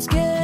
sounds good.